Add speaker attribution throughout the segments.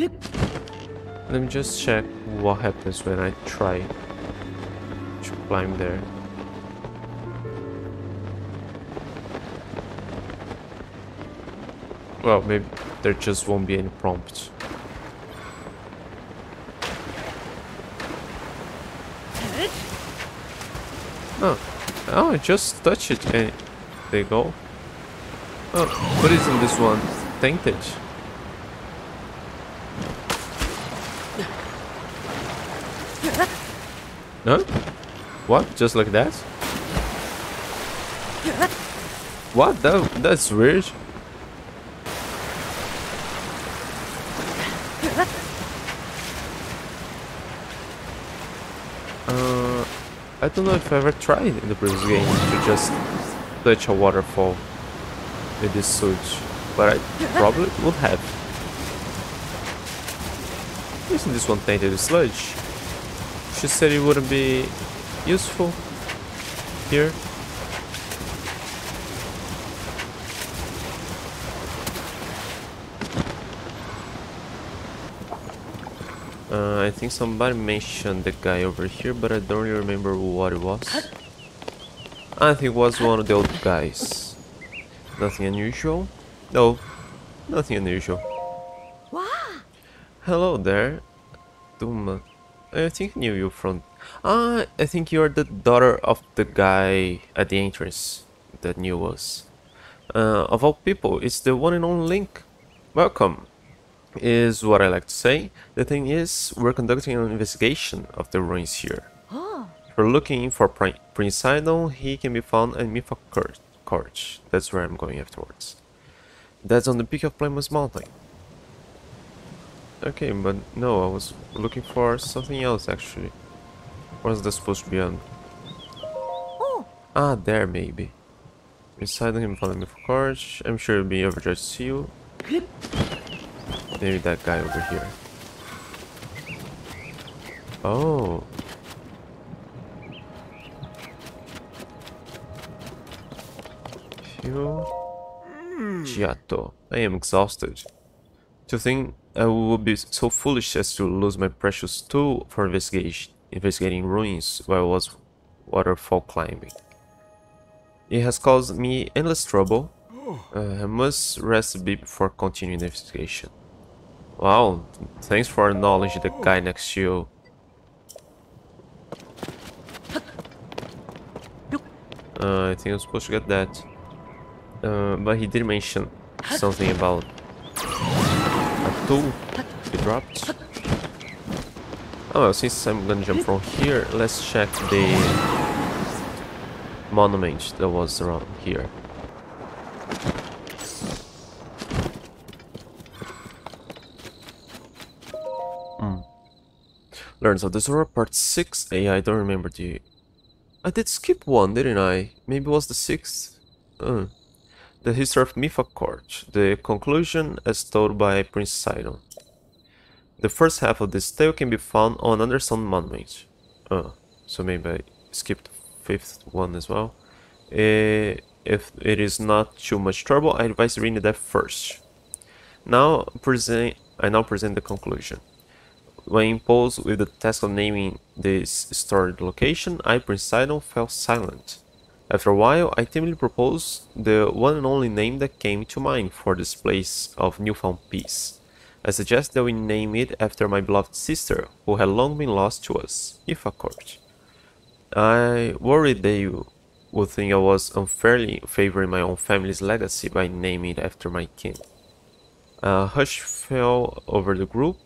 Speaker 1: Let me just check what happens when I try to climb there. Well, maybe there just won't be any prompt. Oh, oh, I just touch it and they go. Oh, what is in this one? Tainted. Huh? What? Just like that? What? That, that's weird. Uh, I don't know if I ever tried in the previous game to just touch a waterfall with this suit, but I probably would have. Isn't this one tainted with sludge? She said it wouldn't be useful here. Uh, I think somebody mentioned the guy over here, but I don't really remember what it was. I think it was one of the old guys. Nothing unusual? No, nothing unusual. Hello there, Duma. I think I knew you from... Ah, I think you're the daughter of the guy at the entrance that knew us. Uh, of all people, it's the one and only Link. Welcome, is what I like to say. The thing is, we're conducting an investigation of the ruins here. If you're looking for Pri Prince Sidon, he can be found at Mipha Court. Court. That's where I'm going afterwards. That's on the peak of Ploymus Mountain. Okay, but no, I was looking for something else actually. What's that supposed to be on? Ah, there maybe. Beside him, follow me for courage. I'm sure he'll be overjoyed to see you. Maybe that guy over here. Oh. Phew. Jiahto, I am exhausted. To think I would be so foolish as to lose my precious tool for investigation, investigating ruins while I was waterfall climbing. It has caused me endless trouble. Uh, I must rest a bit before continuing the investigation. Wow, thanks for acknowledging the guy next to you. Uh, I think I'm supposed to get that. Uh, but he did mention something about tool he dropped. Oh well, since I'm gonna jump from here, let's check the monument that was around here. Hmm. Learns of the Zora Part 6. AI, I don't remember the... I did skip one, didn't I? Maybe it was the sixth? Uh. The History of Mipha Court. The conclusion as told by Prince Sidon. The first half of this tale can be found on Anderson Monument. Oh, so maybe I skipped the fifth one as well. Uh, if it is not too much trouble, I advise reading that first. Now present, I now present the conclusion. When imposed with the task of naming this stored location, I, Prince Sidon, fell silent. After a while, I timidly proposed the one and only name that came to mind for this place of newfound peace. I suggest that we name it after my beloved sister, who had long been lost to us, Mipha Court. I worried they would think I was unfairly favoring my own family's legacy by naming it after my kin. A hush fell over the group.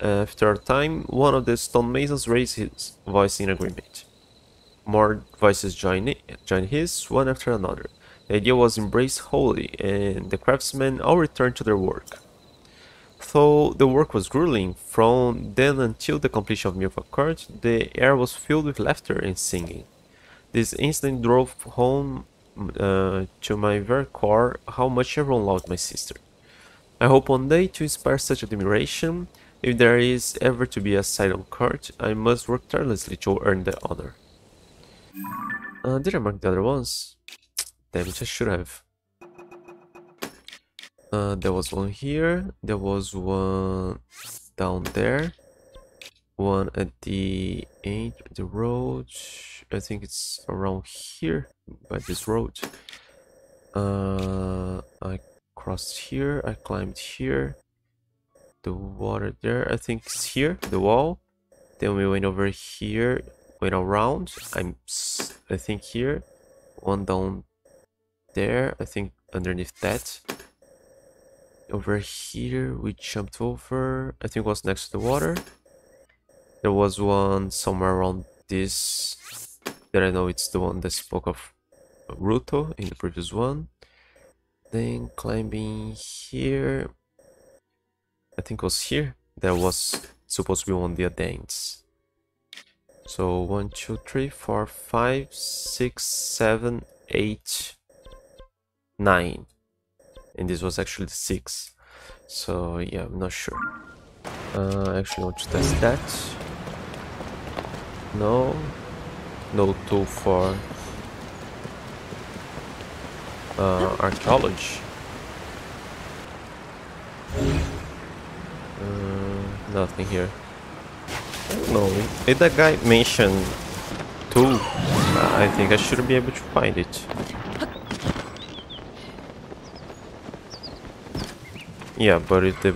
Speaker 1: After a time, one of the stonemasons raised his voice in agreement. More voices joined, joined his, one after another. The idea was embraced wholly, and the craftsmen all returned to their work. Though the work was grueling, from then until the completion of Court, the air was filled with laughter and singing. This incident drove home uh, to my very core how much everyone loved my sister. I hope one day to inspire such admiration. If there is ever to be a Sidon Court, I must work tirelessly to earn the honor. Uh, did I mark the other ones? Damn it, I should have. Uh, there was one here. There was one down there. One at the end of the road. I think it's around here by this road. Uh, I crossed here. I climbed here. The water there. I think it's here. The wall. Then we went over here. Around. I'm. I think here. One down there. I think underneath that over here we jumped over i think was next to the water there was one somewhere around this that i know it's the one that spoke of ruto in the previous one then climbing here i think was here there was supposed to be one of the so one two three four five six seven eight nine. And this was actually 6 so yeah I'm not sure. Uh, actually I want to test that. No. No tool for uh, archaeology. Uh, nothing here no if that guy mentioned tool I think I should be able to find it Yeah, but it, the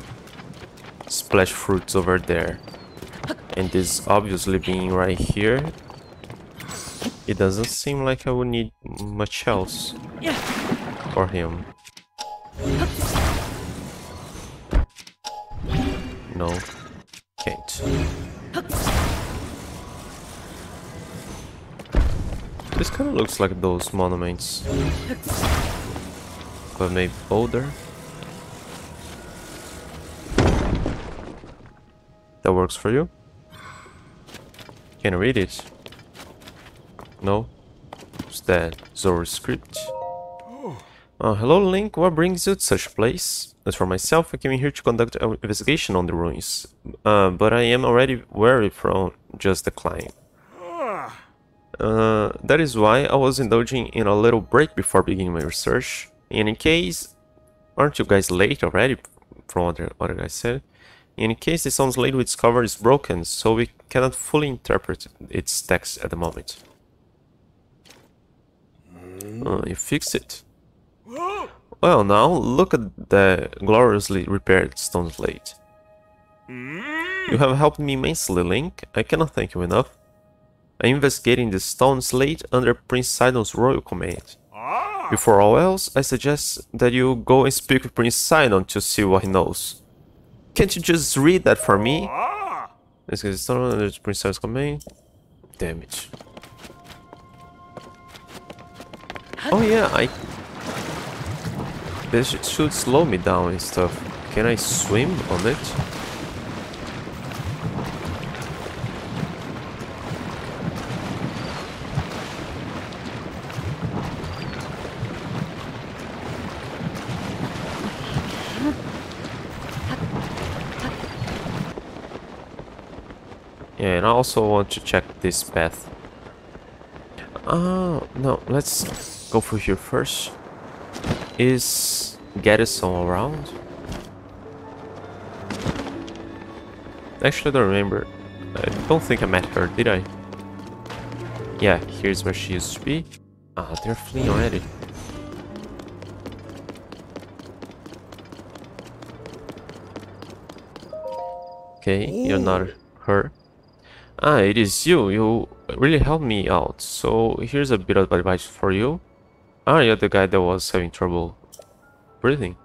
Speaker 1: splash fruits over there. And this obviously being right here, it doesn't seem like I would need much else for him. No, can't. This kind of looks like those monuments, but maybe older. That works for you? Can you read it? No? What's that? Zora script? Uh, hello Link, what brings you to such a place? As for myself, I came here to conduct an investigation on the ruins, uh, but I am already weary from just the climb. Uh, that is why I was indulging in a little break before beginning my research. In case, aren't you guys late already? From what the other guy said. In any case the sounds later we discover is broken, so we cannot fully interpret its text at the moment. Uh, you fixed it. Well, now look at the gloriously repaired stone slate. Hmm. You have helped me immensely, Link. I cannot thank you enough. I'm investigating the stone slate under Prince Sidon's royal command. Ah. Before all else, I suggest that you go and speak with Prince Sidon to see what he knows. Can't you just read that for me? Ah. Let's get started. There's Princess coming. Damn it. Oh yeah, I... This should slow me down and stuff. Can I swim on it? Yeah, and I also want to check this path. Oh, no, let's go through here first. Is Gaddison around? Actually, I don't remember. I don't think I met her, did I? Yeah, here's where she used to be. Ah, they're fleeing already. Okay, you're not her. Ah, it is you. You really helped me out. So here's a bit of advice for you. Ah, you're the guy that was having trouble breathing.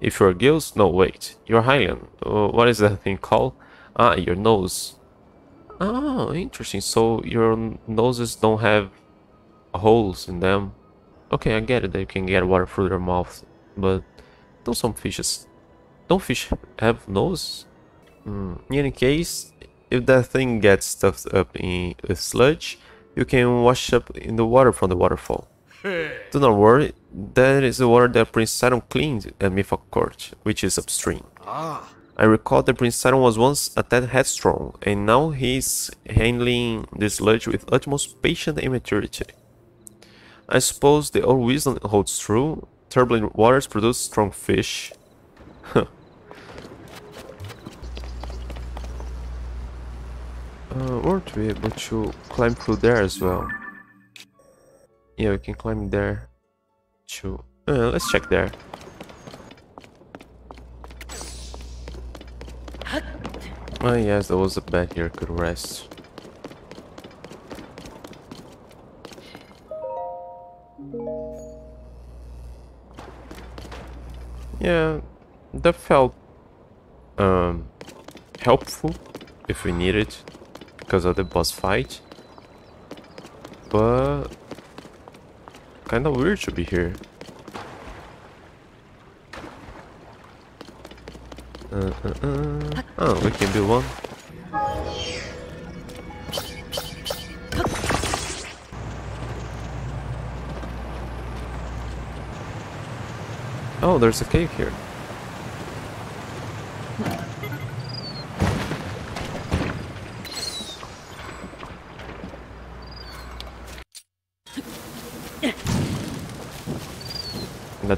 Speaker 1: If you're Gills, no wait, you're Hylian. Uh, what is that thing called? Ah, your nose. Oh, interesting. So your noses don't have holes in them. Okay, I get it you can get water through their mouth, but don't some fishes? Don't fish have nose? Mm. In any case, if that thing gets stuffed up in with sludge, you can wash up in the water from the waterfall. Do not worry, that is the water that Prince Sidon cleaned at Mipha Court, which is upstream. Ah. I recall that Prince Sidon was once a tad headstrong, and now he is handling this sludge with utmost patience and maturity. I suppose the old wisdom holds true, turbulent waters produce strong fish. uh, won't be able to climb through there as well. Yeah, we can climb there too. Uh, let's check there. Oh yes, there was a bed here, could rest. Yeah, that felt um, helpful if we need it because of the boss fight. But kinda weird to be here. Uh, uh, uh. Oh, we can do one. Oh, there's a cave here.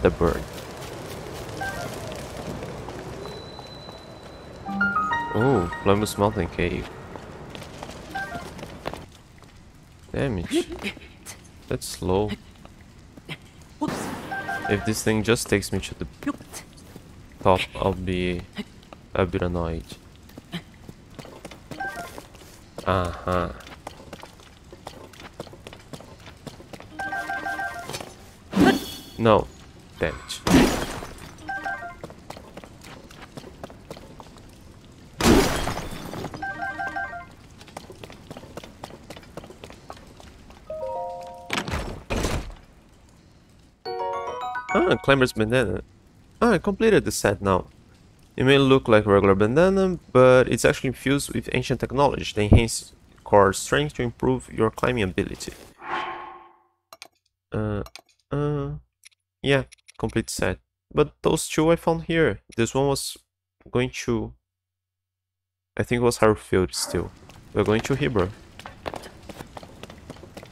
Speaker 1: The bird. Oh, Ploymus Mountain Cave. Damage. That's slow. If this thing just takes me to the top, I'll be a bit annoyed. Uh-huh. Climber's Bandana. Ah, I completed the set now. It may look like regular bandana, but it's actually infused with ancient technology that enhances core strength to improve your climbing ability. Uh, uh, yeah, complete set. But those two I found here. This one was going to... I think it was Harfield still. We're going to Hebra.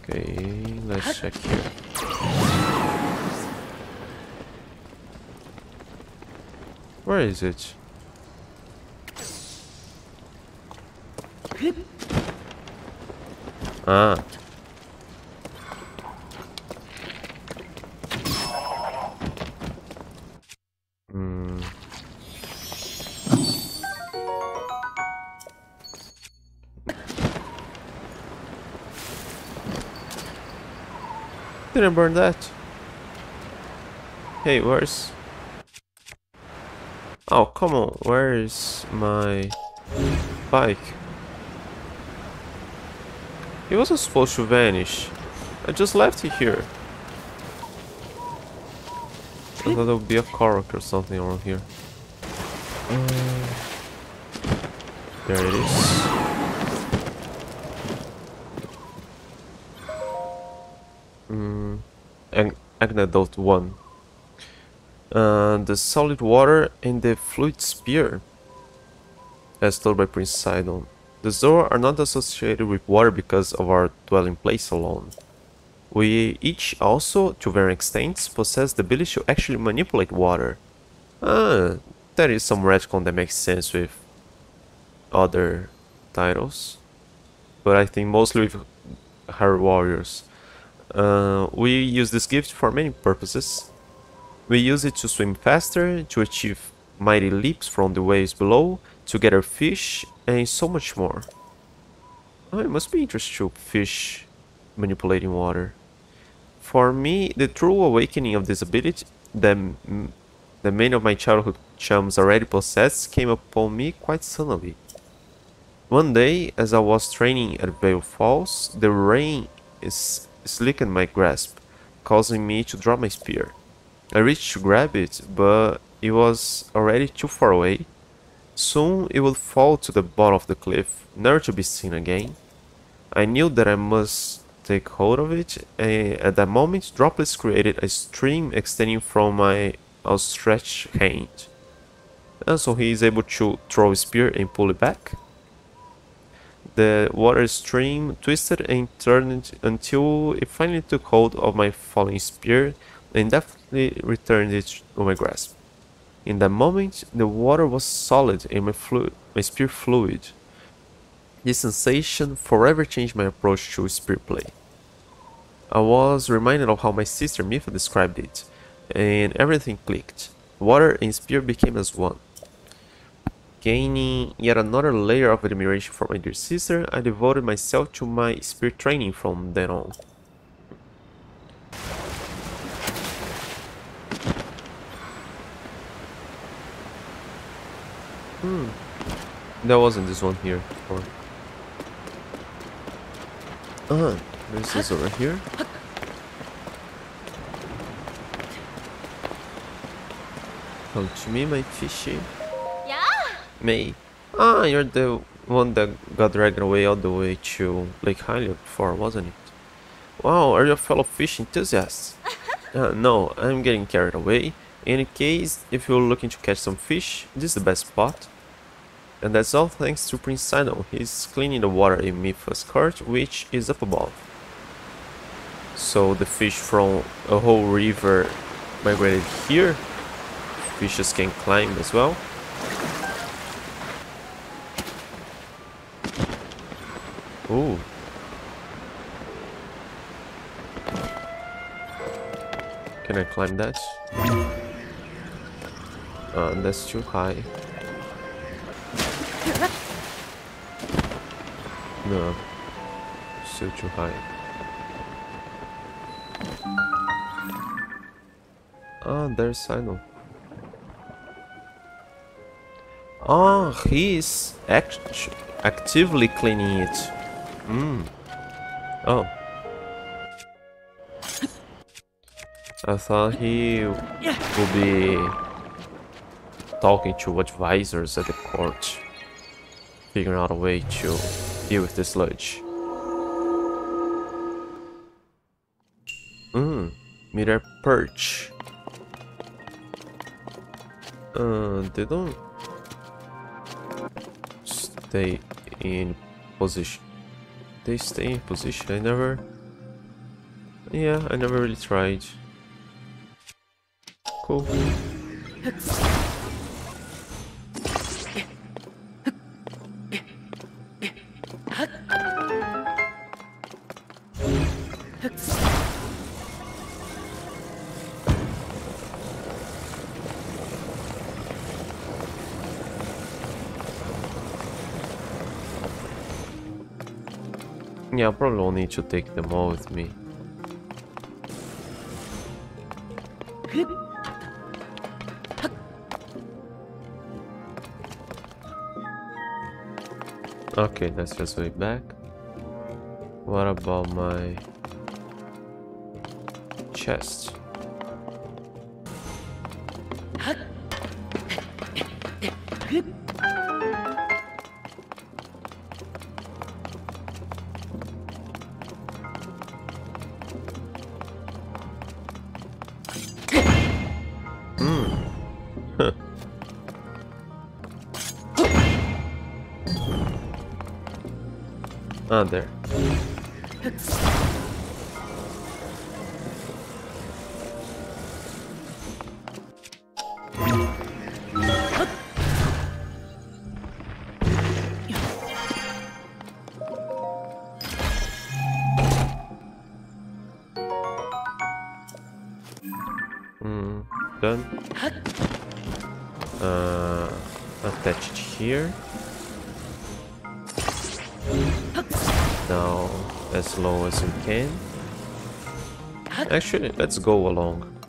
Speaker 1: Okay, let's check here. Where is it? Ah. Hmm. Didn't burn that. Hey, where's... Oh, come on. Where is my bike? It wasn't supposed to vanish. I just left it here. I thought there would be a Korok or something around here. Uh, there it is. Mm, Ag Agnadote 1. Uh, the solid water and the fluid spear, as told by Prince Sidon. The Zora are not associated with water because of our dwelling place alone. We each also, to varying extents, possess the ability to actually manipulate water. Ah, that is some retcon that makes sense with other titles. But I think mostly with her warriors. Uh, we use this gift for many purposes. We use it to swim faster, to achieve mighty leaps from the waves below, to gather fish, and so much more. Oh, it must be interesting to fish manipulating water. For me, the true awakening of this ability that, that many of my childhood chums already possessed came upon me quite suddenly. One day, as I was training at Veiled Falls, the rain slickened my grasp, causing me to drop my spear. I reached to grab it, but it was already too far away. Soon it would fall to the bottom of the cliff, never to be seen again. I knew that I must take hold of it, and at that moment droplets created a stream extending from my outstretched hand. And so he is able to throw a spear and pull it back. The water stream twisted and turned until it finally took hold of my falling spear and definitely returned it to my grasp. In that moment, the water was solid and my, flu my spear fluid. This sensation forever changed my approach to spear play. I was reminded of how my sister Mipha described it, and everything clicked. Water and spear became as one. Gaining yet another layer of admiration for my dear sister, I devoted myself to my spear training from then on. Hmm. There wasn't this one here before. Ah, there's this is over here. Come to me, my fishy.
Speaker 2: Yeah.
Speaker 1: Me. Ah, you're the one that got dragged away all the way to Lake Hylia before, wasn't it? Wow, are you a fellow fish enthusiast? uh, no, I'm getting carried away. In any case, if you're looking to catch some fish, this is the best spot. And that's all thanks to Prince Sidon. He's cleaning the water in Mipha's cart, which is up above. So the fish from a whole river migrated here. Fishes can climb as well. Ooh. Can I climb that? Uh, that's too high. No. Still too high. Ah, there's Sidon. Ah, he's act actively cleaning it. Hmm. Oh. I thought he would be talking to advisors at the court, figuring out a way to deal with the sludge. Mmm, Midair Perch. Uh, they don't stay in position. They stay in position. I never. Yeah, I never really tried. Cool. Yeah, I probably will need to take them all with me. Okay, that's just way back. What about my chest? Actually, let's go along.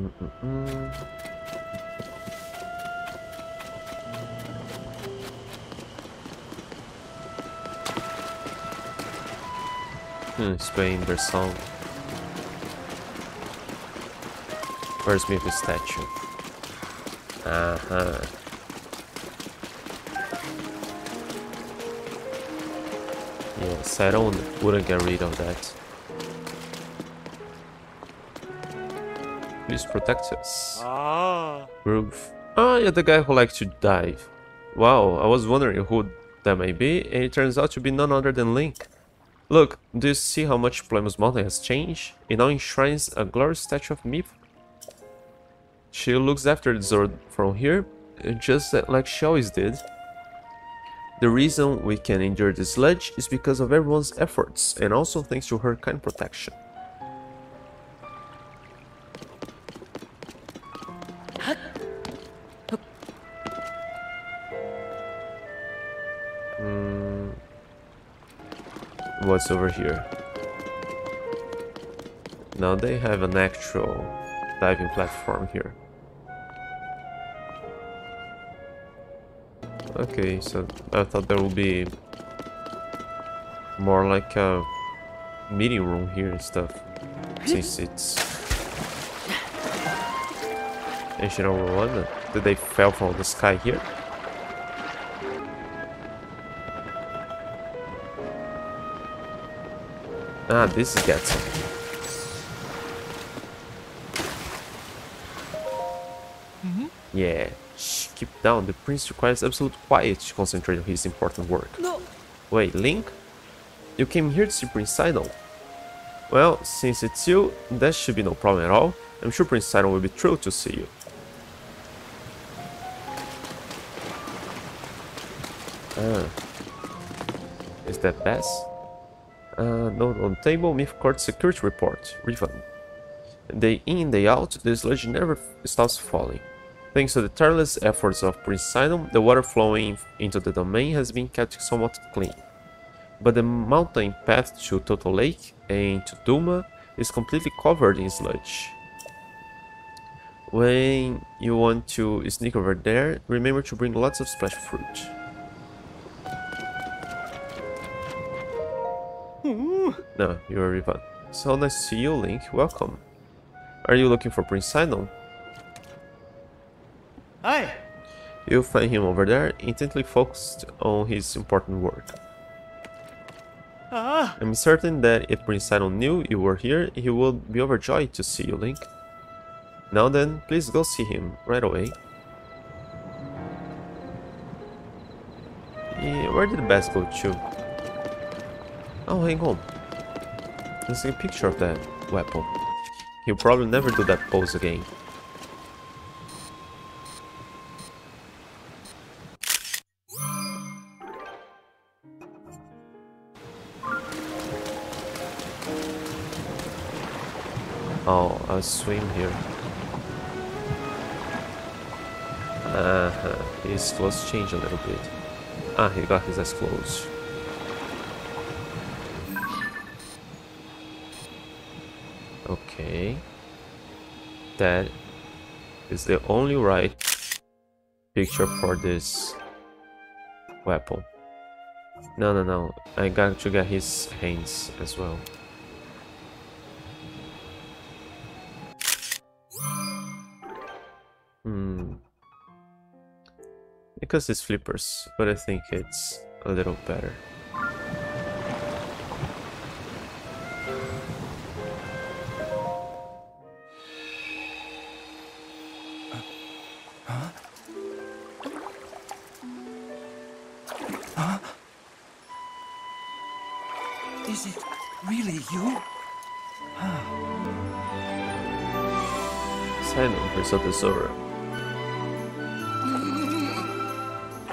Speaker 1: Mm -mm -mm. Hmm, their song. Where's Mipha's statue? Uh-huh. Yes, I don't wouldn't get rid of that. Please protect us.
Speaker 2: Ah.
Speaker 1: Groove. Ah, you're the guy who likes to dive. Wow, I was wondering who that may be, and it turns out to be none other than Link. Look, do you see how much Ploymus Mountain has changed? It now enshrines a glorious statue of Miff. She looks after the Zora from here, just like she always did. The reason we can endure this ledge is because of everyone's efforts, and also thanks to her kind protection. What's over here? Now they have an actual diving platform here. Okay, so I thought there would be more like a meeting room here and stuff. Since it's ancient Rwanda. Did they fell from the sky here? Ah, this is Getson. Yeah. Shh, keep down. The prince requires absolute quiet to concentrate on his important work.
Speaker 2: No.
Speaker 1: Wait, Link? You came here to see Prince Sidon? Well, since it's you, that should be no problem at all. I'm sure Prince Sidon will be thrilled to see you. Ah. Is that pass? Uh, note on table, Mipha Court security report. Refund. Day in, day out, the sludge never stops falling. Thanks to the tireless efforts of Prince Sidon, the water flowing into the domain has been kept somewhat clean. But the mountain path to Toto Lake and to Duma is completely covered in sludge. When you want to sneak over there, remember to bring lots of splash fruit. No, you're a Rivan. So nice to see you, Link. Welcome. Are you looking for Prince Sidon?
Speaker 2: Hi.
Speaker 1: You'll find him over there, intently focused on his important work.
Speaker 2: Ah.
Speaker 1: I'm certain that if Prince Sidon knew you were here, he would be overjoyed to see you, Link. Now then, please go see him right away. Yeah, where did the best go to? Oh, hang on. There's a picture of that weapon. He'll probably never do that pose again. Oh, I'll swim here. Uh -huh. His clothes change a little bit. Ah, he got his eyes closed. Okay. That is the only right picture for this weapon. No, no, no. I got to get his hands as well. Hmm. Because it's flippers, but I think it's a little better. Risotto Zora.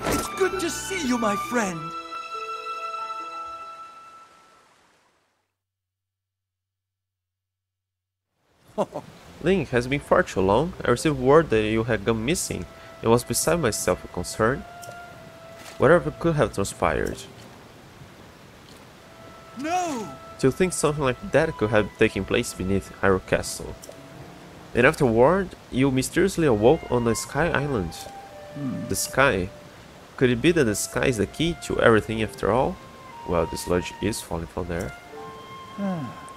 Speaker 2: It's good to see you, my friend.
Speaker 1: Link has been far too long. I received word that you had gone missing. It was beside myself with concern. Whatever could have transpired.
Speaker 2: No!
Speaker 1: To think something like that could have taken place beneath Hyrule Castle. And afterward, you mysteriously awoke on a Sky Island. The sky. Could it be that the sky is the key to everything after all? Well, this sludge is falling from there.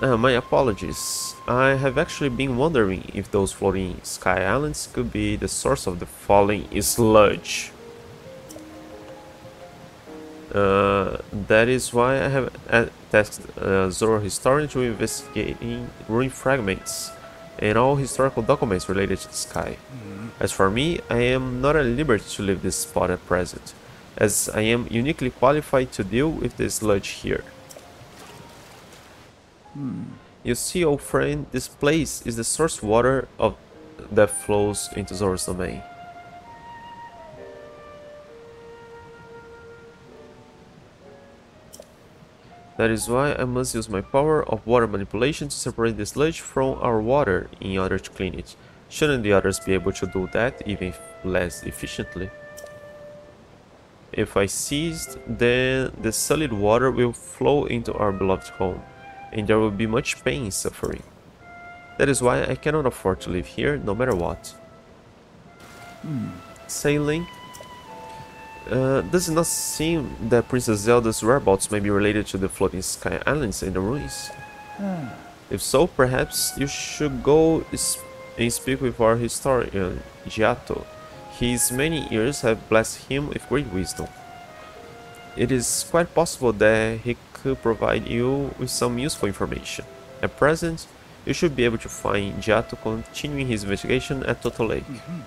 Speaker 1: Uh, my apologies. I have actually been wondering if those floating sky islands could be the source of the falling sludge. Uh, that is why I have tasked uh, Zora Historian to investigating ruin fragments and all historical documents related to the sky. Mm-hmm. As for me, I am not at liberty to leave this spot at present, as I am uniquely qualified to deal with the sludge here. Hmm. You see, old friend, this place is the source water of that flows into Zora's domain. That is why I must use my power of water manipulation to separate the sludge from our water in order to clean it. Shouldn't the others be able to do that even less efficiently? If I ceased, then the solid water will flow into our beloved home, and there will be much pain and suffering. That is why I cannot afford to live here no matter what. Hmm. Sailing uh, does it not seem that Princess Zelda's whereabouts may be related to the floating sky islands in the ruins? Hmm. If so, perhaps you should go and speak with our historian, Jiahto. His many years have blessed him with great wisdom. It is quite possible that he could provide you with some useful information. At present, you should be able to find Jiahto continuing his investigation at Toto Lake. Mm -hmm.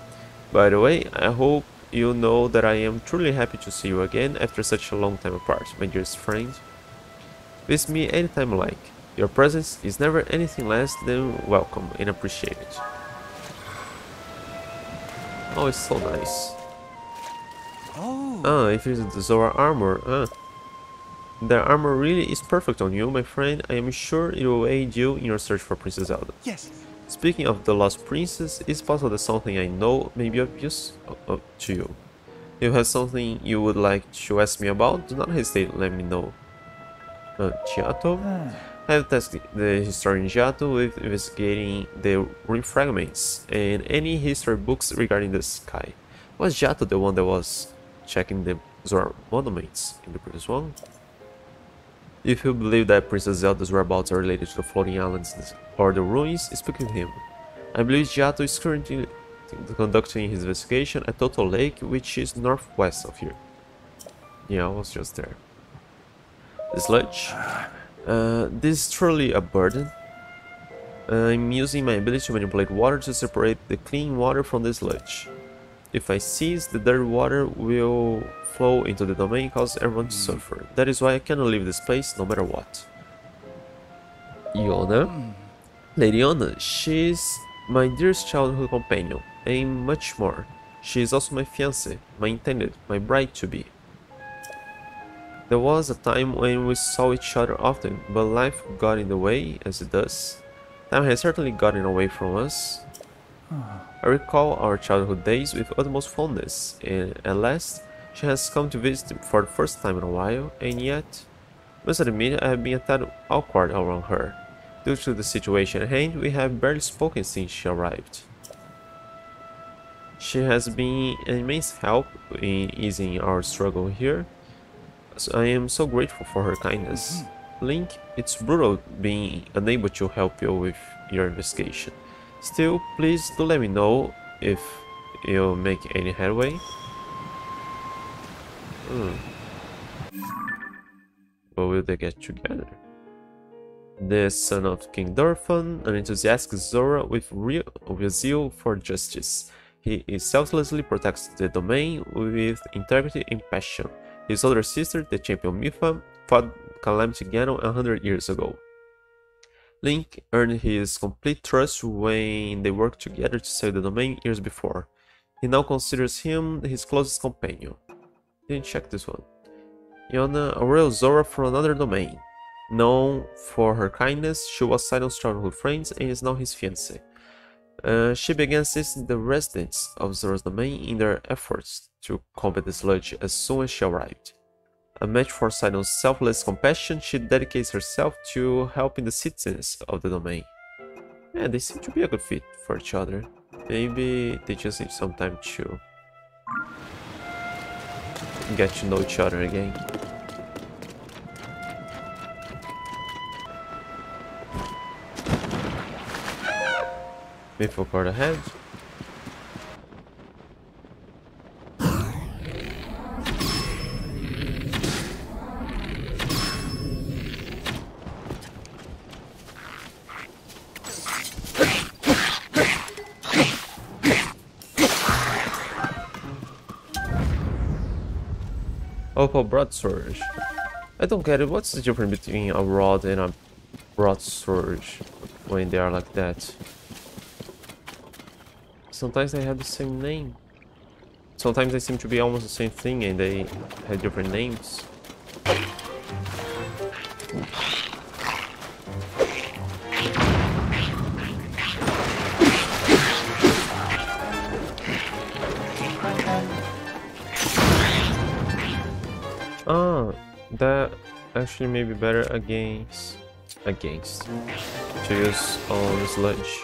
Speaker 1: By the way, I hope you know that I am truly happy to see you again after such a long time apart, my dearest friend. Visit me anytime you like. Your presence is never anything less than welcome and appreciated. Oh, it's so nice. Oh. Ah, if it is the Zora armor, ah. The armor really is perfect on you, my friend. I am sure it will aid you in your search for Princess Zelda.
Speaker 2: Yes,
Speaker 1: Speaking of the Lost Princess, it's possible that something I know may be of use uh, to you. If you have something you would like to ask me about, do not hesitate to let me know. Uh, Jiahto? I have tasked the historian Jiahto with investigating the ruin fragments and any history books regarding the sky. Was Jiahto the one that was checking the Zora monuments in the previous one? If you believe that Princess Zelda's whereabouts are related to the floating islands or the ruins, speak with him. I believe Jiahto is currently conducting his investigation at Toto Lake, which is northwest of here. Yeah, I was just there. The sludge. Uh, this is truly a burden. I'm using my ability to manipulate water to separate the clean water from the sludge. If I cease, the dirty water will flow into the domain cause everyone to suffer. That is why I cannot leave this place no matter what. Yona? Lady Yona, she's my dearest childhood companion, and much more. She is also my fiancée, my intended, my bride-to-be. There was a time when we saw each other often, but life got in the way, as it does. Time has certainly gotten away from us. I recall our childhood days with utmost fondness, and at last, she has come to visit for the first time in a while, and yet, must admit I have been a tad awkward around her. Due to the situation at hand, we have barely spoken since she arrived. She has been an immense help in easing our struggle here. So I am so grateful for her kindness. Mm-hmm. Link, it's brutal being unable to help you with your investigation. Still, please do let me know if you make any headway. Hmm. Will they get together? The son of King Dorephan, an enthusiastic Zora with real zeal for justice. He selflessly protects the domain with integrity and passion. His older sister, the champion Mipha, fought Calamity Ganon a hundred years ago. Link earned his complete trust when they worked together to save the domain years before. He now considers him his closest companion. Didn't check this one. Yona, a royal Zora from another domain. Known for her kindness, she was Sidon's childhood friend and is now his fiancée. Uh, she began assisting the residents of Zora's domain in their efforts to combat the sludge as soon as she arrived. A match for Sidon's selfless compassion, she dedicates herself to helping the citizens of the domain. Yeah, they seem to be a good fit for each other. Maybe they just need some time to get to know each other again. Mythical card ahead. Broadsword. I don't get it. What's the difference between a rod and a broadsword when they are like that? Sometimes they have the same name. Sometimes they seem to be almost the same thing and they have different names. Actually may be better against against to use on sludge.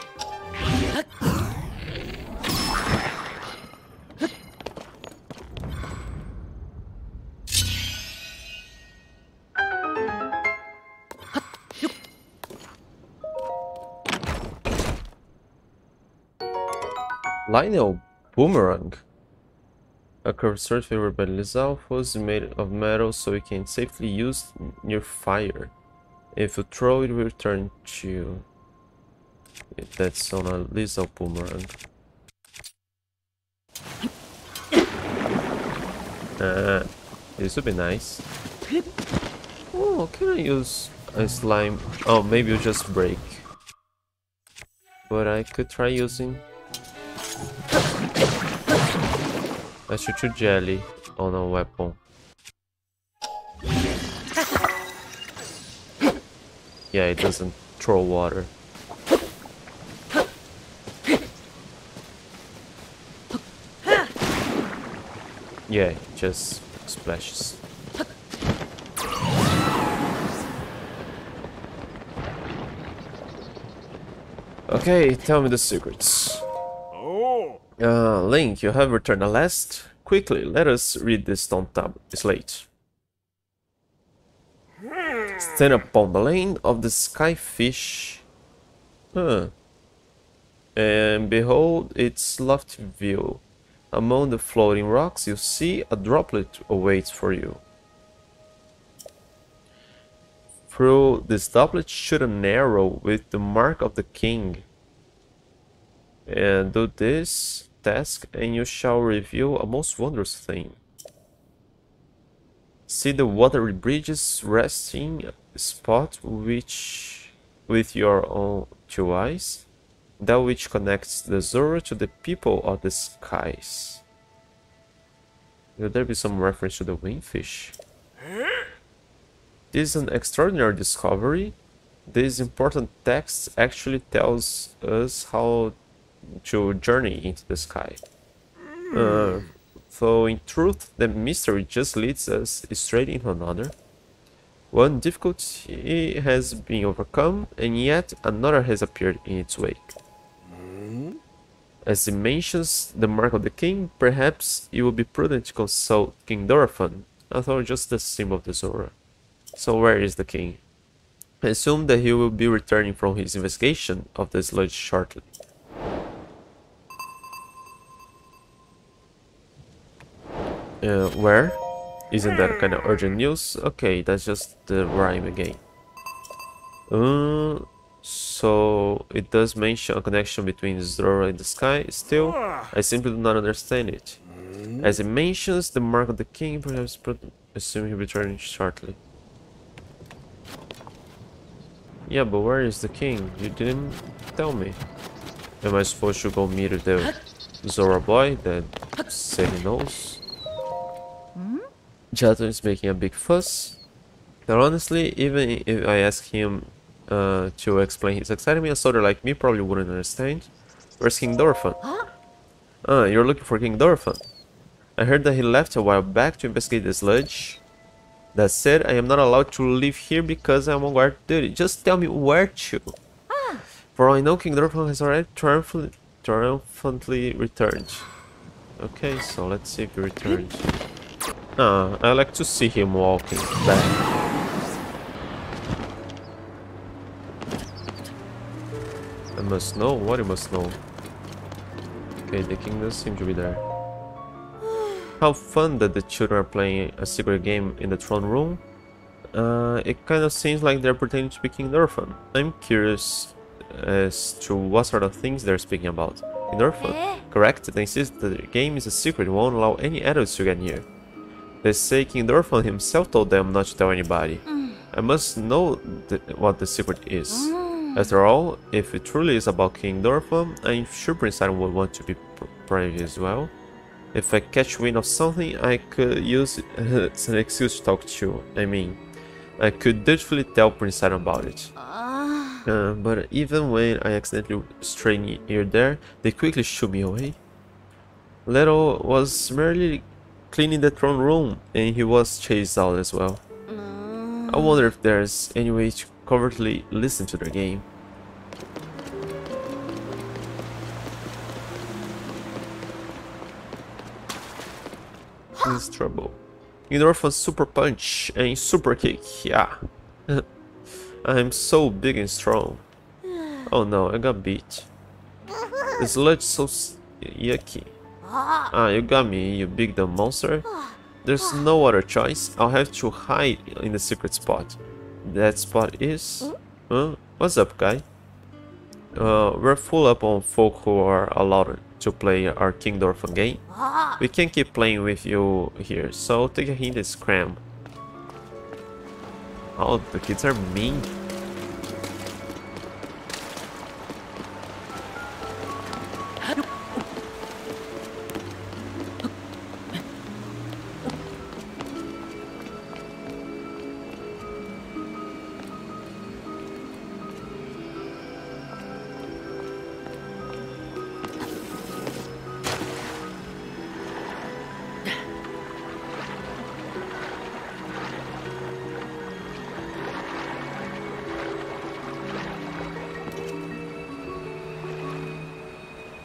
Speaker 1: Lizal Boomerang. A curved sword favored by Lizalfo is made of metal so it can safely use near fire. If you throw it will return to you. That's on a Lizal Boomerang. Ah, this would be nice. Oh, can I use a slime? Oh, maybe you just break. But I could try using I shoot jelly on a weapon. Yeah, it doesn't throw water. Yeah, just splashes. Okay, tell me the secrets. Uh, Link, you have returned at last. Quickly, let us read this stone tab slate. Stand upon the lane of the skyfish. Huh. And behold its lofty view. Among the floating rocks you see a droplet awaits for you. Through this droplet shoot an arrow with the mark of the king. And do this task and you shall reveal a most wondrous thing. See the watery bridges resting spot which with your own two eyes, that which connects the Zora to the people of the skies. Will there be some reference to the wingfish? This is an extraordinary discovery. This important text actually tells us how to journey into the sky. Uh, so in truth, the mystery just leads us straight into another. One difficulty has been overcome, and yet another has appeared in its wake. As it mentions the mark of the king, perhaps it would be prudent to consult King Dorephan, although just the symbol of the Zora. So where is the king? I assume that he will be returning from his investigation of the sludge shortly. Uh, where? Isn't that kind of urgent news? Okay, that's just the rhyme again. Uh, so it does mention a connection between Zora and the sky. Still, I simply do not understand it. As it mentions the mark of the king, perhaps but assume he'll return shortly. Yeah, but where is the king? You didn't tell me. Am I supposed to go meet the Zora boy that said he knows? Jiahto is making a big fuss. But honestly, even if I ask him uh, to explain his excitement, a soldier like me probably wouldn't understand. Where's King Dorephan? Ah, you're looking for King Dorephan. I heard that he left a while back to investigate the sludge. That said, I am not allowed to leave here because I'm on guard duty. Just tell me where to. For all I know, King Dorephan has already triumphantly, triumphantly returned. Okay, so let's see if he returns. Ah, I like to see him walking back. I must know? What I must know? Okay, the king does seem to be there. How fun that the children are playing a secret game in the throne room. Uh, it kind of seems like they're pretending to be King Dorephan. I'm curious as to what sort of things they're speaking about. King Dorephan, correct? They insist that the game is a secret and won't allow any adults to get near. They say King Dorephan himself told them not to tell anybody. Mm. I must know th what the secret is. Mm. After all, if it truly is about King Dorephan, I'm sure Prince Adam would want to be privy as well. If I catch wind of something, I could use it as an excuse to talk to you. I mean, I could dutifully tell Prince Adam about it. Ah. Uh, but even when I accidentally stray near there, they quickly shoo me away. Leto was merely cleaning the throne room, and he was chased out as well. I wonder if there's any way to covertly listen to their game. This trouble. Endorphin Super Punch and Super Kick, yeah. I'm so big and strong. Oh no, I got beat. The sludge so yucky. Ah, you got me, you big dumb monster. There's no other choice. I'll have to hide in the secret spot. That spot is... Huh? What's up, guy? Uh, we're full up on folk who are allowed to play our King Dorephan game. We can't keep playing with you here, so take a hint and scram. Oh, the kids are mean.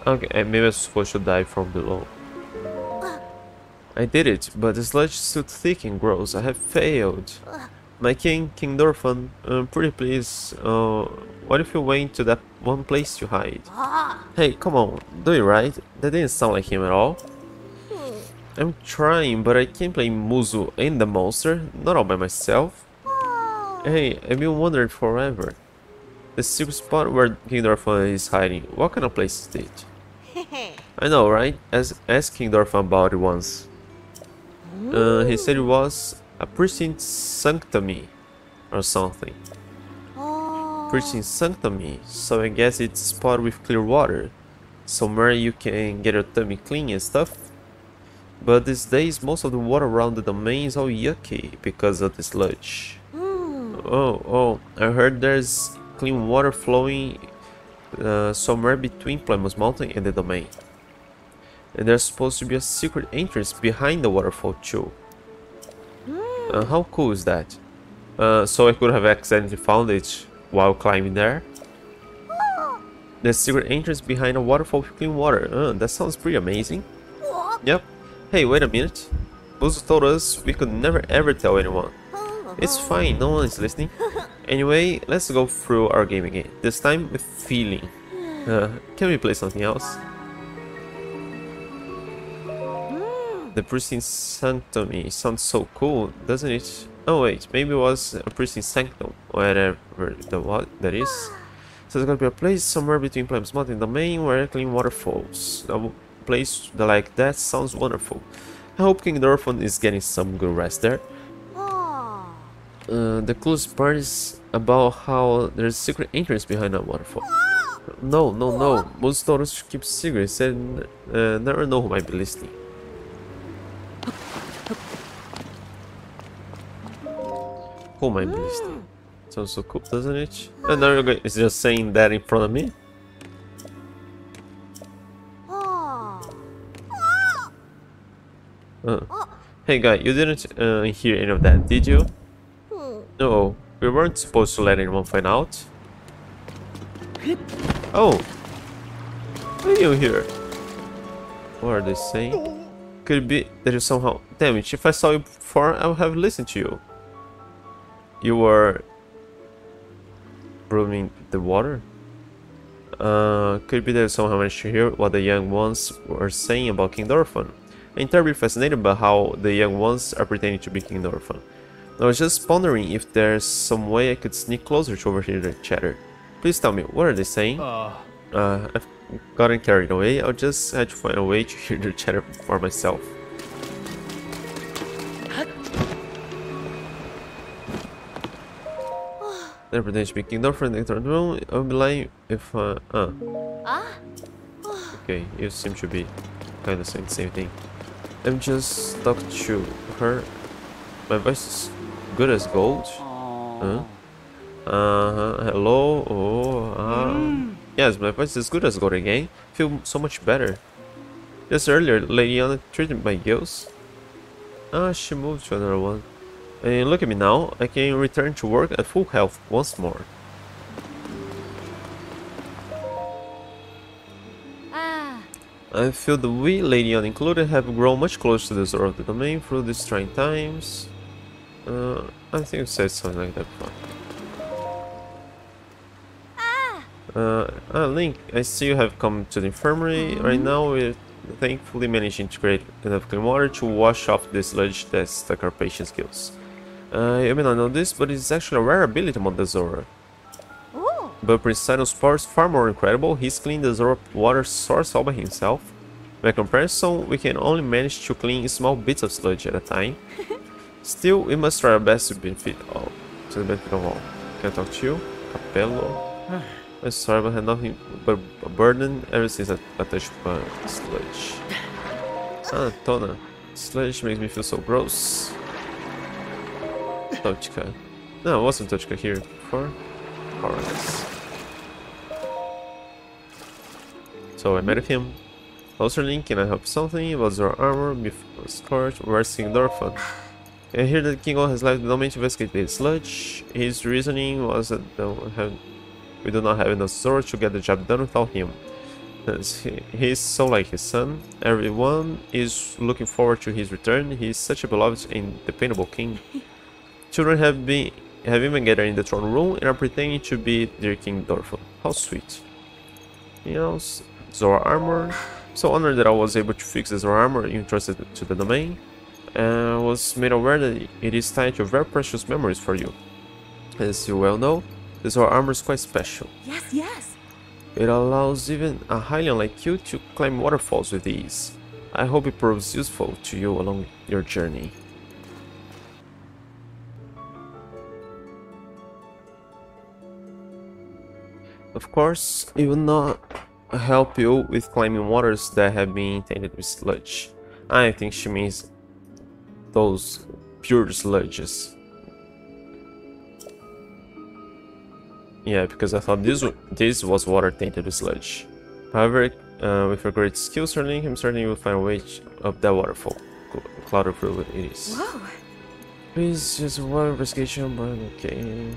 Speaker 1: Okay, maybe I'm supposed to die from below. I did it, but the sludge is too thick and gross. I have failed. My king, King Dorephan, uh, pretty please, uh, what if you went to that one place to hide? Hey, come on, do it right? That didn't sound like him at all. I'm trying, but I can't play Muzu and the monster, not all by myself. Hey, I've been wondering forever. The secret spot where King Dorephan is hiding, what kind of place is it? I know, right? As asking Dorephan about it once. Uh, he said it was a pristine sanctuary or something. Pristine sanctuary, so I guess it's a spot with clear water. Somewhere you can get your tummy clean and stuff. But these days most of the water around the domain is all yucky because of the sludge. Oh, oh, I heard there's clean water flowing uh, somewhere between Ploymus Mountain and the domain. And there's supposed to be a secret entrance behind the waterfall too. Uh, how cool is that? Uh, so I could have accidentally found it while climbing there. The secret entrance behind a waterfall with clean water. Uh, that sounds pretty amazing. Yep. Hey, wait a minute. Muzu told us we could never ever tell anyone. It's fine, no one is listening. Anyway, let's go through our game again. This time with feeling. Uh, can we play something else? The Pristine Sanctum sounds so cool, doesn't it? Oh wait, maybe it was a Pristine Sanctum, whatever the what that is. So it's gonna be a place somewhere between Ploymus Mountain and the main where clean water flows. A place like that sounds wonderful. I hope King Dorephan is getting some good rest there. Uh, the coolest part is about how there's secret entrance behind that waterfall. No, no, no. Most daughters keep secrets and uh, never know who might be listening. Who might be listening? Sounds so cool, doesn't it? And now you're it's just saying that in front of me? Uh. Hey guy, you didn't uh, hear any of that, did you? No, we weren't supposed to let anyone find out. Oh! Are you here? What are they saying? Could it be that you somehow... Damn it, if I saw you before, I would have listened to you. You were... Brewing the water? Uh, could it be that you somehow managed to hear what the young ones were saying about King Dorephan? I'm terribly fascinated by how the young ones are pretending to be King Dorephan. I was just wondering if there's some way I could sneak closer to overhear their chatter. Please tell me, what are they saying?
Speaker 2: Uh,
Speaker 1: Uh, I've gotten carried away. I'll just had to find a way to hear their chatter for myself. They're pretending to be King Dorephan in the room. I'll be lying if uh, uh.
Speaker 3: Ah,
Speaker 1: Okay, you seem to be kind of saying the same thing. I'm just talking to her. My voice is good as gold. Huh? Uh, hello. Oh, uh, yes, my voice is good as gold again. Feel so much better. Just earlier, Lady Yona treated my gills. Ah, she moved to another one. And look at me now. I can return to work at full health once more.
Speaker 3: ah,
Speaker 1: I feel the we, Lady Yona included, have grown much closer to the Zora of the domain through these trying times. Uh, I think you said something like that before. Uh, ah, Link, I see you have come to the infirmary. Right now, we're thankfully managing to create enough clean water to wash off the sludge that stuck our patient's gills. Uh, you may not know this, but it's actually a rare ability among the Zora.
Speaker 3: ooh,
Speaker 1: But Prince Sidon's power is far more incredible. He's cleaned the Zora water source all by himself. By comparison, we can only manage to clean small bits of sludge at a time. Still, we must try our best to benefit all. To the benefit of all. Can I talk to you? Capello. I'm sorry, but I had nothing but a burden ever since I, I touched uh, sludge. Ah, Tona. Sludge makes me feel so gross. Tochka. No, it wasn't Tochka here before. Alright. So I met him. Closer link, can I help something? Was your armor before scorch? Where's Dorephan? I hear that Kingo has left the domain to investigate the sludge. His reasoning was that we do not have enough swords to get the job done without him. He, is so like his son. Everyone is looking forward to his return. He is such a beloved and dependable king. Children have been have even gathered in the throne room and are pretending to be their King Dorephan. How sweet. Else? Zora armor. So honored that I was able to fix the Zora armor entrusted to the domain. And was made aware that it is tied to very precious memories for you. As you well know, this armor is quite special.
Speaker 3: yes, yes.
Speaker 1: It allows even a Hylian like you to climb waterfalls with ease. I hope it proves useful to you along your journey. Of course, it will not help you with climbing waters that have been tainted with sludge. I think she means those pure sludges. Yeah, because I thought this this was water tainted with sludge. However, uh, with your great skill, Sterling, I'm certain you will find a way up that waterfall. Cloud of fluid it is.
Speaker 3: Whoa.
Speaker 1: Please, just one investigation, but okay.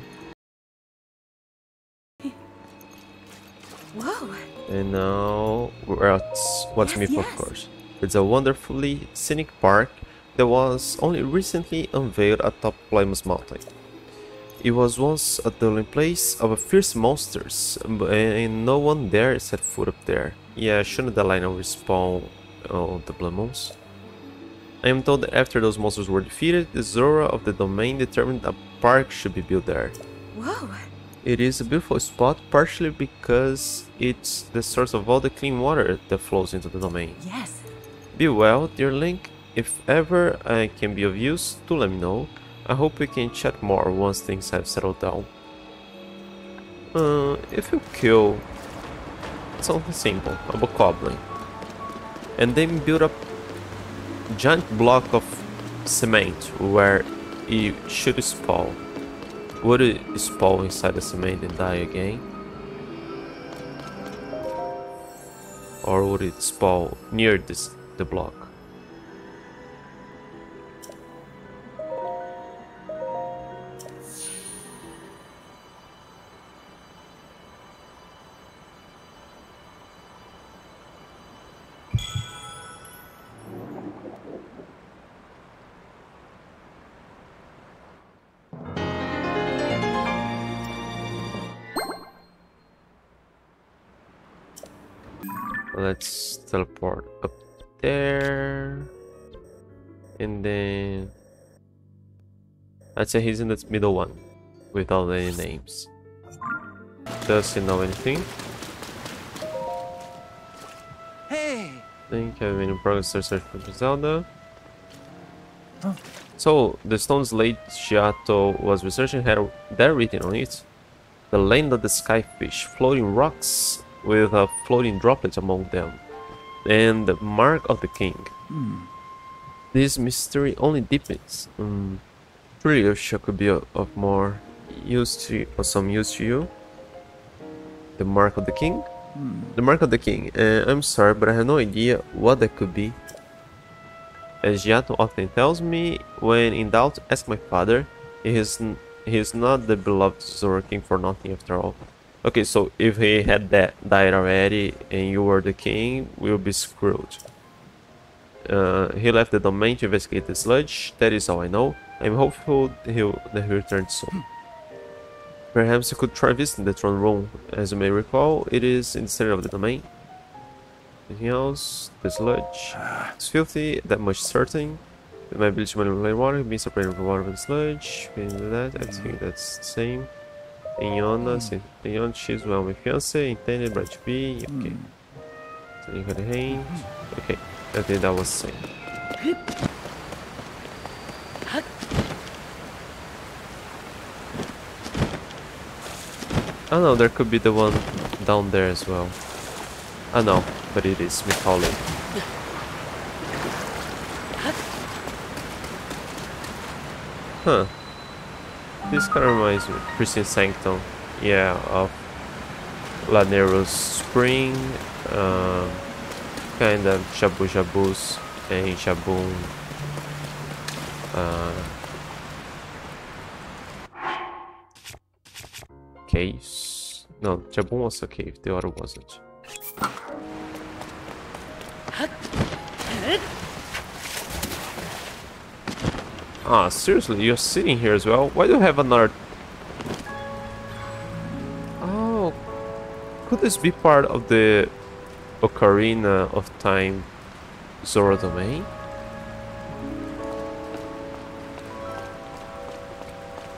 Speaker 3: Whoa.
Speaker 1: And now, we're at what's
Speaker 3: Yes,
Speaker 1: Myth, of course. It's a wonderfully scenic park that was only recently unveiled atop Ploymus Mountain. It was once a dwelling place of fierce monsters, and no one dare set foot up there. Yeah, shouldn't the line respawn on the Blood Moons? I am told that after those monsters were defeated, the Zora of the domain determined a park should be built there.
Speaker 3: Whoa.
Speaker 1: It is a beautiful spot, partially because it's the source of all the clean water that flows into the domain.
Speaker 3: Yes.
Speaker 1: Be well, dear Link. If ever I can be of use, do let me know. I hope we can chat more once things have settled down. Uh, if you kill something simple, a bokoblin, and then build up giant block of cement where it should spawn, would it spawn inside the cement and die again? Or would it spawn near this the block? I'd say he's in the middle one. Without any names. Does he know anything?
Speaker 2: Hey!
Speaker 1: Think I've any progress to search for Zelda? So, the stones late Jiahto was researching had that written on it. The land of the skyfish, floating rocks with a floating droplet among them, and the mark of the king. This mystery only deepens. Mm. Truly, Yosha could be of, more use to or some use to you. The mark of the king. The mark of the king. Uh, I'm sorry, but I have no idea what that could be. As Jiahto often tells me, when in doubt, ask my father. He is, he is not the beloved Zora King for nothing after all. Okay, so if he had that died already and you were the king, we'll be screwed. Uh, he left the domain to investigate the sludge, that is all I know. I'm hopeful he'll, that return soon. Perhaps you could try visiting the throne room. As you may recall, it is in the center of the domain. Anything else? The sludge. It's filthy, that much certain. My ability to manipulate water, being separated from water and sludge. Being that, I think hmm. that's the same. Yona, sim. Yona X, well, my fiance, intended, right to be. Okay. Hmm. So you got a hand. Hmm. Okay, I think that was the same. Oh no, there could be the one down there as well. Oh no, but it is Macaulay. Huh. This kind of reminds me of Pristine Sanctum. Yeah, of Lanero's Spring. Um, kind of Shabu Shabus and Shaboom. Uh, caves. No, Jabun was a cave, the other wasn't. Ah, seriously, you're sitting here as well? Why do you have another... Oh, could this be part of the Ocarina of Time Zora domain?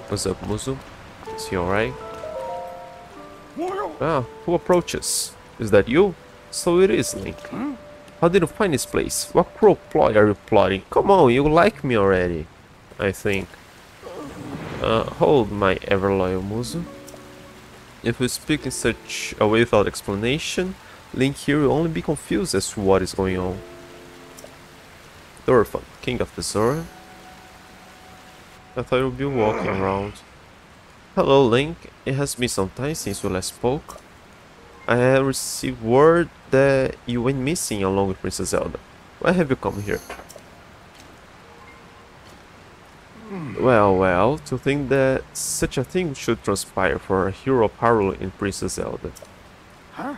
Speaker 1: What's up, Muzu? Is he alright? Ah, who approaches? Is that you? So it is, Link. How did you find this place? What cruel ploy are you plotting? Come on, you like me already. I think. Uh, hold, my ever-loyal Muzu. If we speak in such a way without explanation, Link here will only be confused as to what is going on. Dorephan, king of the Zora. I thought you would be walking around. Hello, Link. It has been some time since we last spoke. I have received word that you went missing along with Princess Zelda. Why have you come here? Well, well, to think that such a thing should transpire for a hero power in Princess Zelda.
Speaker 2: Huh?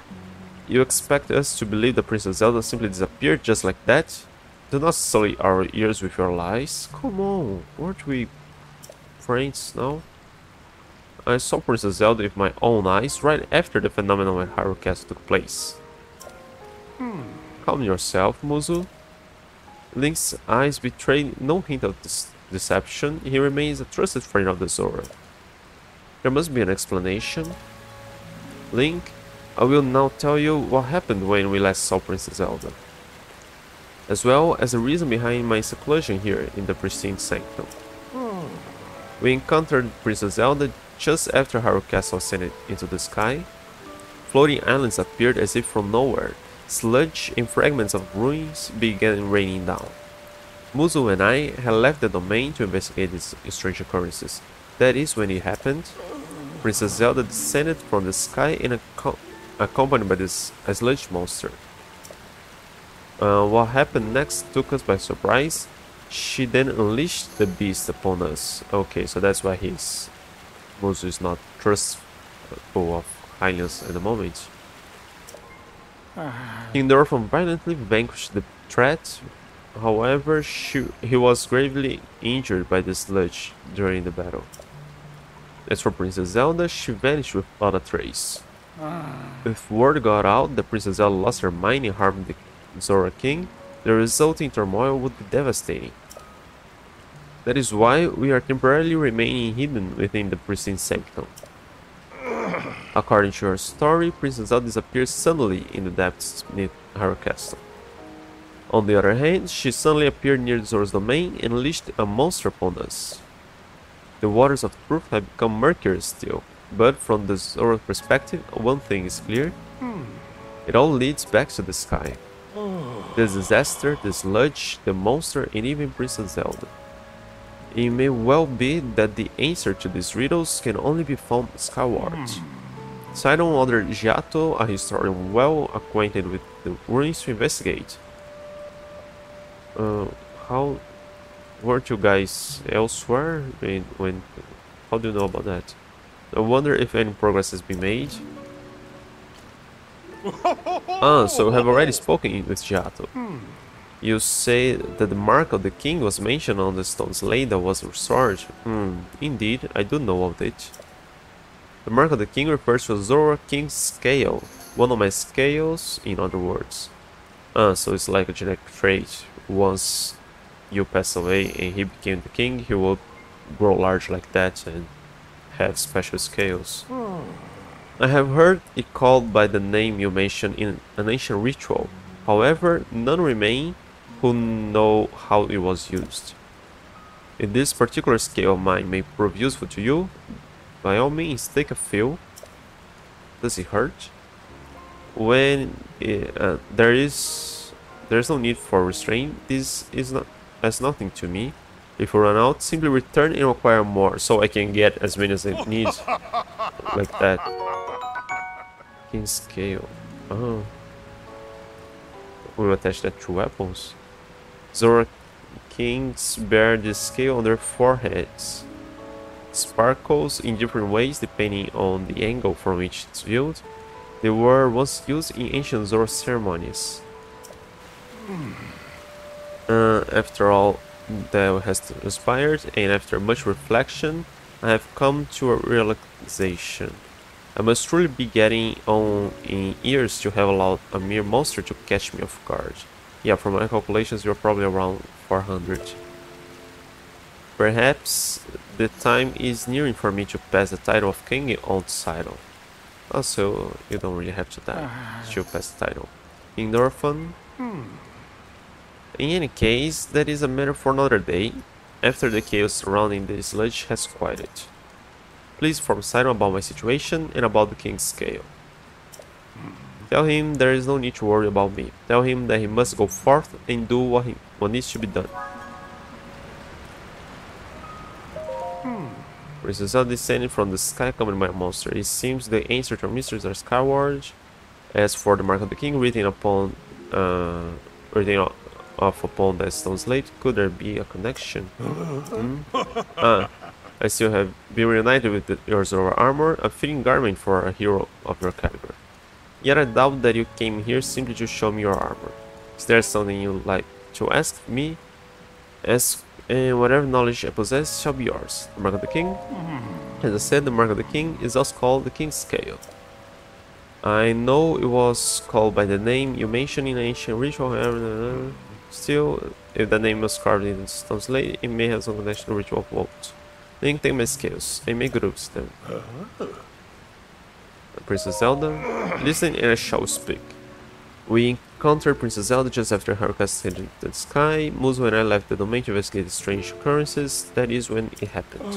Speaker 1: You expect us to believe that Princess Zelda simply disappeared just like that? Do not sully our ears with your lies. Come on, weren't we friends now? I saw Princess Zelda with my own eyes right after the phenomenon at Hyrule Castle took place. Hmm. Calm yourself, Muzu. Link's eyes betray no hint of deception. He remains a trusted friend of the Zora. There must be an explanation. Link, I will now tell you what happened when we last saw Princess Zelda. As well as the reason behind my seclusion here in the pristine sanctum. Hmm. We encountered Princess Zelda just after Hyrule Castle ascended into the sky. Floating islands appeared as if from nowhere. Sludge and fragments of ruins began raining down. Muzu and I had left the domain to investigate these strange occurrences. That is when it happened. Princess Zelda descended from the sky in a co- accompanied by this sludge monster. Uh, what happened next took us by surprise. She then unleashed the beast upon us. Okay, so that's why he's Muzu is not trustful of Hylians at the moment. Ah. King Dorephan violently vanquished the threat. However, she, he was gravely injured by the sludge during the battle. As for Princess Zelda, she vanished without a trace. Ah. If word got out that Princess Zelda lost her mind and harmed the Zora King, the resulting turmoil would be devastating. That is why we are temporarily remaining hidden within the pristine sanctum. According to her story, Princess Zelda disappears suddenly in the depths beneath her castle. On the other hand, she suddenly appeared near Zora's domain and unleashed a monster upon us. The waters of truth have become murkier still, but from the Zora perspective, one thing is clear. Hmm. It all leads back to the sky. The disaster, the sludge, the monster, and even Princess Zelda. It may well be that the answer to these riddles can only be found skyward. Sidon ordered Jiahto, a historian well acquainted with the ruins, to investigate. Uh, how weren't you guys elsewhere? When, when, how do you know about that? I wonder if any progress has been made. ah, so you have already spoken with Jiahto. You say that the mark of the king was mentioned on the stone slate that was restored. Hmm, indeed, I do know of it. The mark of the king refers to Zora King's scale, one of my scales, in other words. Ah, so it's like a genetic trait. Once you pass away and he became the king, he will grow large like that and have special scales. I have heard it called by the name you mentioned in an ancient ritual. However, none remain who know how it was used. If this particular scale of mine may prove useful to you, by all means take a feel. Does it hurt? When it, uh, there is there is no need for restraint, this is not has nothing to me. If you run out, simply return and acquire more, so I can get as many as I need. like that. King scale. Oh. We'll attach that to weapons. Zora kings bear the scale on their foreheads. Sparkles in different ways depending on the angle from which it's viewed. They were once used in ancient Zora ceremonies. Uh, after all that has transpired, and after much reflection, I have come to a realization. I must truly be getting on in years to have allowed a mere monster to catch me off guard. Yeah, from my calculations, you're probably around 400. Perhaps the time is nearing for me to pass the title of king on Sidon. Also, you don't really have to die to ah. pass the title. In Dorephan, hmm. in any case, that is a matter for another day, after the chaos surrounding the sludge has quieted. Please inform Sidon about my situation and about the king's scale. Hmm. Tell him there is no need to worry about me. Tell him that he must go forth and do what, he, what needs to be done. Princess Zelda descending from the sky accompanied by a monster. It seems the answer to our mysteries are skyward. As for the mark of the king written upon uh, written off upon that stone slate, could there be a connection? Hmm? Ah, I still have been reunited with the, your Zora armor, a fitting garment for a hero of your caliber. Yet I doubt that you came here simply to show me your armor. Is there something you'd like to ask me? Ask, and whatever knowledge I possess shall be yours. The mark of the king? Mm-hmm. As I said, the mark of the king is also called the king's scale. I know it was called by the name you mentioned in ancient ritual, however, still, if the name was carved in stone slate, it may have some connection to ritual of vault. Then take my scales, I may groups them. Uh-huh. Princess Zelda, listen and I shall speak. We encountered Princess Zelda just after her castle entered the sky. Muzu and I left the domain to investigate the strange occurrences. That is when it happened.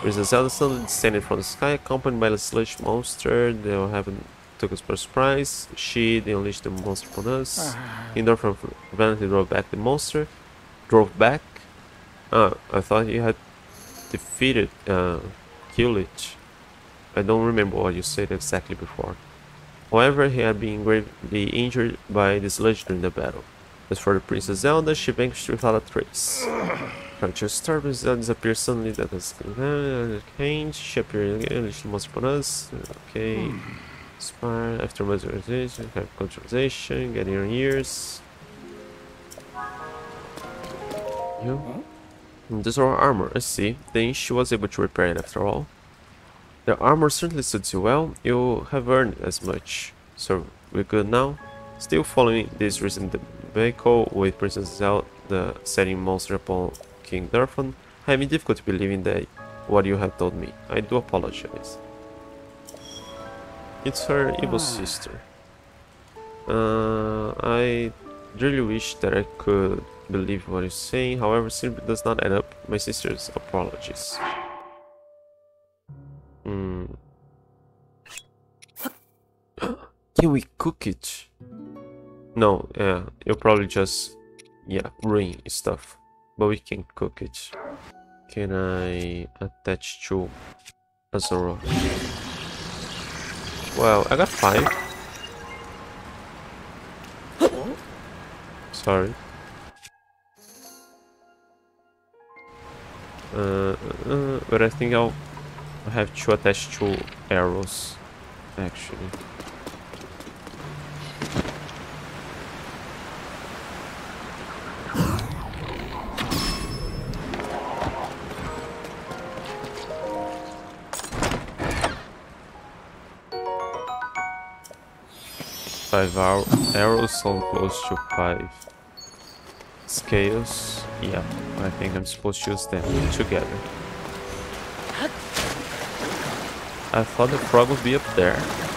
Speaker 1: Princess Zelda suddenly descended from the sky, accompanied by a sludge monster. They all happened took us by surprise. She unleashed the monster upon us. Indor from Vanity drove back the monster. Drove back. Ah, I thought you had defeated, uh. I don't remember what you said exactly before. However, he had been gravely injured by the sludge during the battle. As for the Princess Zelda, she vanished without a trace. Start, Princess Zelda disappeared suddenly. That was change. Uh, she appeared again, she must upon us. Okay. Hmm. Spire after materialization, have controlization, getting your ears. You? This is our armor, I see. Then she was able to repair it after all. The armor certainly suits you well. You have earned as much. So we're good now. Still following this recent debacle with Princess Zelda the setting monster upon King Dorephan, having difficulty believing that what you have told me. I do apologize. It's her evil sister. Uh, I really wish that I could believe what you're saying, however, simply does not add up. My sister's apologies. Hmm. Can we cook it? No, yeah, you'll probably just, yeah, ruin stuff. But we can cook it. Can I attach to Azora? Well, I got five. Sorry. Uh, uh, but I think I'll have to attach two arrows, actually. Five ar arrows so close to five scales. Yeah, I think I'm supposed to use them together. I thought the frog would be up there.